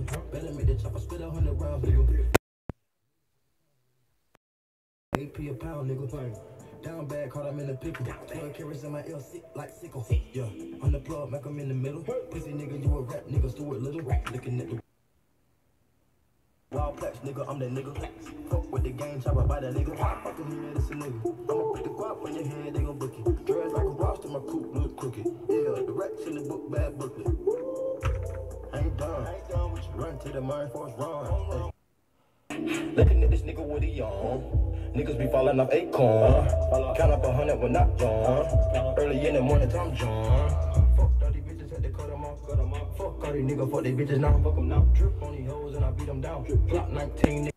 nigga. Better make the chopper spit a hundred rounds, nigga. AP a pound, nigga. Down bad, caught I'm in the pickle. 12 carats in my L, sick like sickle. Yeah, on the plug, make 'em in the middle. Pussy nigga, you a rap nigga, Stuart Little. Looking at the Wild plex, nigga, I'm that nigga. Fuck with the game, chop about that nigga. Fucking here, this a nigga. I'ma put the guap on your head, they gon' book it. Dreads like a roster, my coupe look crooked. Yeah, the racks in the book, bad booklet. To the mind for wrong. Looking at this nigga, with he on? Niggas be falling off acorn. Count up a hundred when not John. Early in the morning, time John. Fuck all these bitches, had to cut them off, cut them off. Fuck all these niggas, fuck they bitches now. Fuck them now. Drip on these hoes and I beat them down. Block 19, nigga.